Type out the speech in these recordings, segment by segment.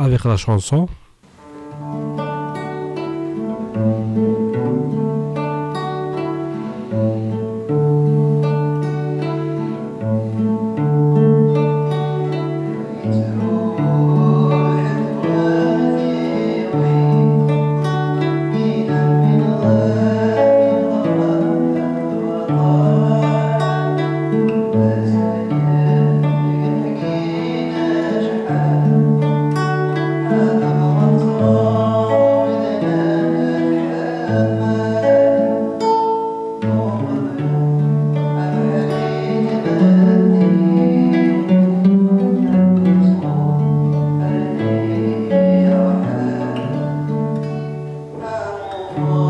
avec la chanson. Oh.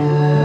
Oh.